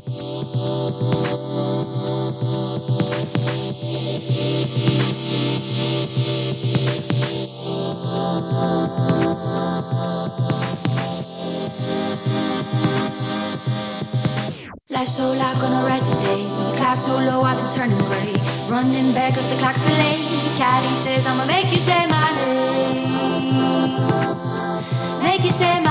Life so loud, gonna ride today. Clouds so low, I've been turning gray. Running back cause the clock's delayed. Caddy says, I'ma make you say my name. Make you say my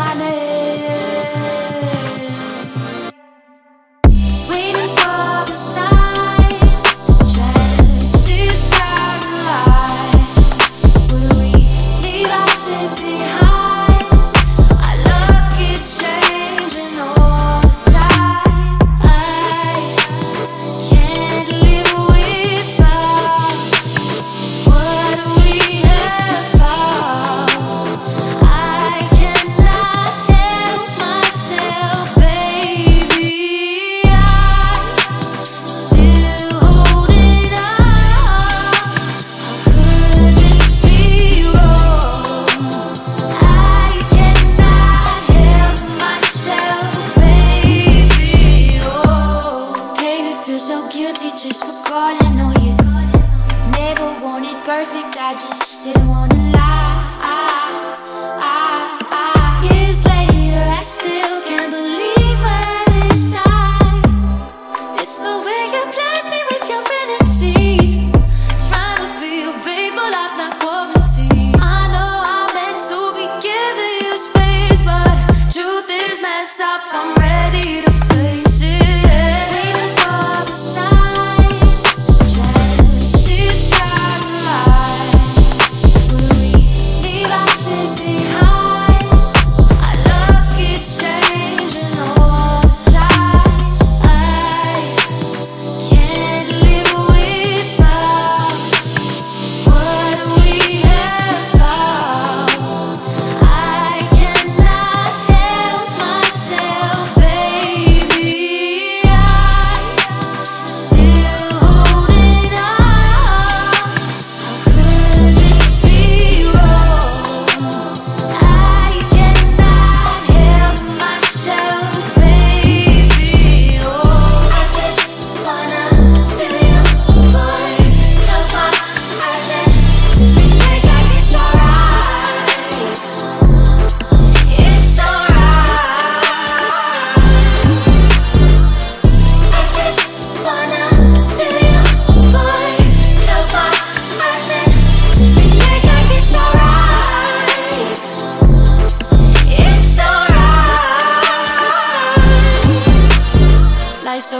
perfect, I just didn't wanna lie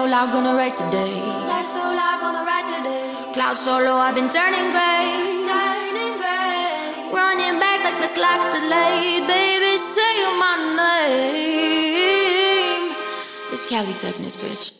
loud, gonna write today. Life so loud, gonna write today. Clouds so low, I've been turning gray. Turning gray. Running back like the clock's delayed. Baby, say my name. It's Kallitechnis, bitch.